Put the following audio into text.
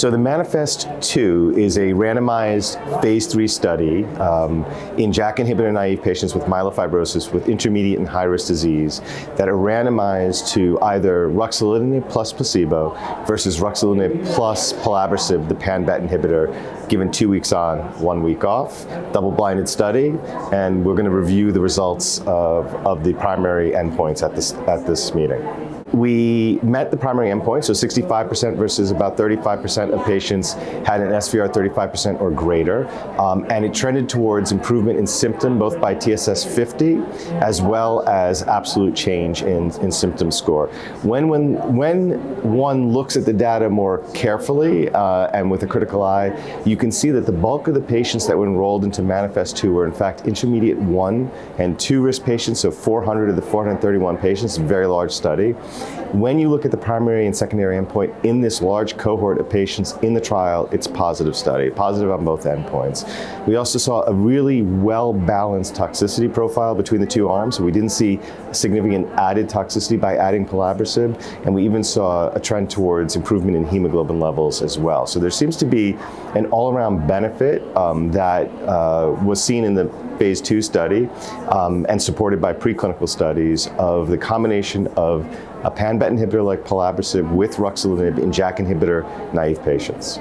So the Manifest 2 is a randomized phase 3 study um, in JAK inhibitor naive patients with myelofibrosis with intermediate and high risk disease that are randomized to either ruxolitinib plus placebo versus ruxolitinib plus pelabresib, the pan-BET inhibitor, given two weeks on, one week off, double-blinded study, and we're going to review the results of, of the primary endpoints at this, at this meeting. We met the primary endpoint, so 65% versus about 35% of patients had an SVR 35% or greater, um, and it trended towards improvement in symptom both by TSS 50 as well as absolute change in, in symptom score. When, when, when one looks at the data more carefully uh, and with a critical eye, you can see that the bulk of the patients that were enrolled into Manifest 2 were in fact intermediate 1 and 2 risk patients, so 400 of the 431 patients, a very large study. When you look at the primary and secondary endpoint in this large cohort of patients in the trial, it's positive study, positive on both endpoints. We also saw a really well-balanced toxicity profile between the two arms. We didn't see significant added toxicity by adding pelabresib, and we even saw a trend towards improvement in hemoglobin levels as well. So there seems to be an all-around benefit um, that uh, was seen in the phase two study um, and supported by preclinical studies of the combination of a pan-BET inhibitor like pelabresib with ruxolitinib in JAK inhibitor naive patients.